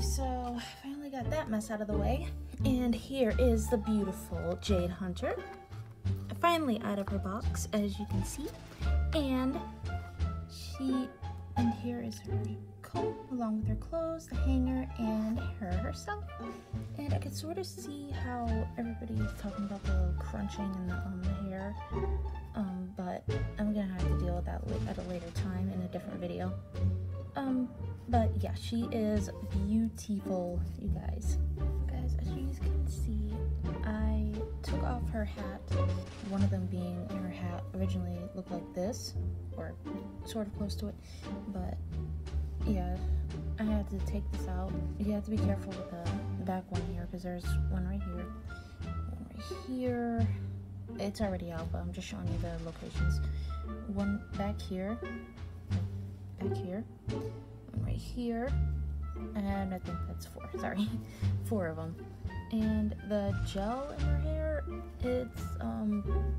so I finally got that mess out of the way. And here is the beautiful Jade Hunter. Finally out of her box, as you can see. And she, and here is her coat along with her clothes, the hanger, and her herself. And I can sort of see how everybody's talking about the crunching and the, um, the hair. Um, but I'm gonna have to deal with that at a later time in a different video. Um, but yeah, she is beautiful, you guys. Guys, as you can see, I took off her hat. One of them being her hat originally looked like this, or sort of close to it. But yeah, I had to take this out. You have to be careful with the back one here because there's one right here, one right here. It's already out, but I'm just showing you the locations. One back here, back here, right here, and I think that's four. Sorry, four of them. And the gel in her hair, it's um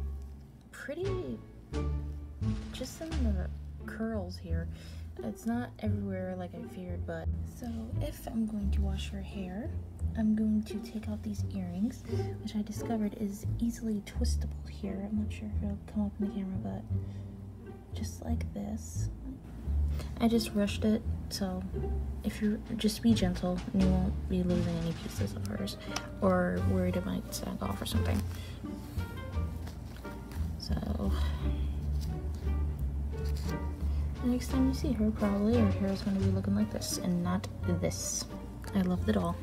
pretty just in the curls here. It's not everywhere like I feared, but so if I'm going to wash her hair, I'm going to take out these earrings, which I discovered is easily twistable here. I'm not sure if it'll come up in the camera, but just like this. I just rushed it, so if you just be gentle, you won't be losing any pieces of hers, or worried it might sag off or something. So next time you see her, probably her hair is going to be looking like this and not this. I love the doll.